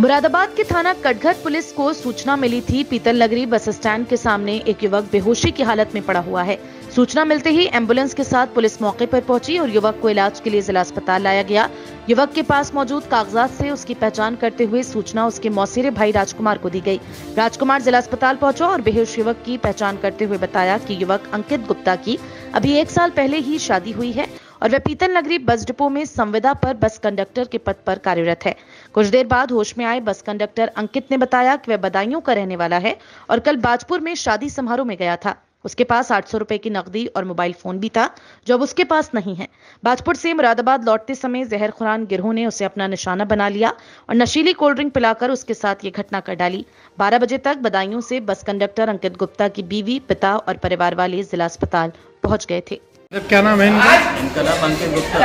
मुरादाबाद के थाना कटघर पुलिस को सूचना मिली थी पीतल नगरी बस स्टैंड के सामने एक युवक बेहोशी की हालत में पड़ा हुआ है। सूचना मिलते ही एंबुलेंस के साथ पुलिस मौके पर पहुँची और युवक को इलाज के लिए जिला अस्पताल लाया गया। युवक के पास मौजूद कागजात से उसकी पहचान करते हुए सूचना उसके मौसेरे भाई राजकुमार को दी गई। राजकुमार जिला अस्पताल पहुँचा और बेहोश युवक की पहचान करते हुए बताया कि युवक अंकित गुप्ता की अभी एक साल पहले ही शादी हुई है। और वह पीतल नगरी बस डिपो में संविदा पर बस कंडक्टर के पद पर कार्यरत है। कुछ देर बाद होश में आए बस कंडक्टर अंकित ने बताया कि वह बदायूं का रहने वाला है और कल बाजपुर में शादी समारोह में गया था। उसके पास आठ सौ रुपए की नकदी और मोबाइल फ़ोन भी था, जो अब उसके पास नहीं है। बाजपुर से मुरादाबाद लौटते समय जहर खुरान गिरोह ने उसे अपना निशाना बना लिया और नशीली कोल्ड ड्रिंक पिलाकर उसके साथ ये घटना कर डाली। 12 बजे तक बदायूं से बस कंडक्टर अंकित गुप्ता की बीवी, पिता और परिवार वाले जिला अस्पताल पहुँच गए थे। क्या नाम है इनका? इनका नाम अंकित गुप्ता।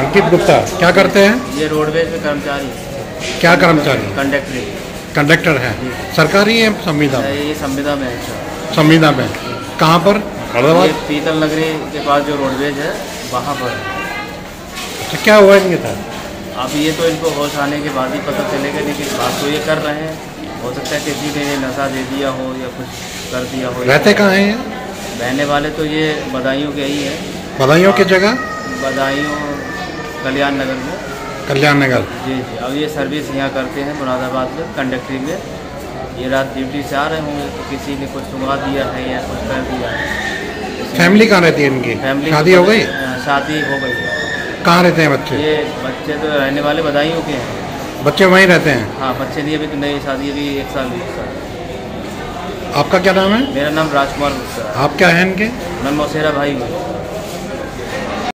अंकित गुप्ता। क्या करते हैं? ये रोडवेज़ में कर्मचारी है, क्या कर्मचारी? कंडक्टरी। कंडक्टर है। सरकारी है संविदा? ये संविदा में है। संविदा में। कहाँ पर? ये पीतल नगरी के पास जो रोडवेज़ है वहाँ पर। अच्छा क्या हुआ इनके साथ? अब ये तो इनको होश आने के बाद ही पता चलेगा लेकिन बात तो ये कर रहे हैं। हो सकता है किसी ने ये नशा दे दिया हो या कुछ कर दिया हो। रहते कहाँ हैं? रहने वाले तो ये बदायूं के ही है। बदायूं की जगह? बदायूं कल्याण नगर में। कल्याण नगर। जी जी। अब ये सर्विस यहाँ करते हैं मुरादाबाद में कंडक्टरी में। ये रात ड्यूटी से आ रहे होंगे तो किसी ने कुछ सुंगा दिया है या कुछ कर दिया है। फैमिली कहाँ रहती है इनकी? फैमिली शादी हो गई? हाँ, शादी हो गई कहाँ रहते हैं बच्चे? ये बच्चे तो रहने वाले बदायूं के हैं। बच्चे वहीं रहते हैं? हाँ बच्चे नहीं अभी तो नई शादी अभी एक साल हुई है। आपका क्या नाम है? मेरा नाम राजकुमार गुप्ता आप क्या है इनके? मैं मौसेरा भाई हूँ।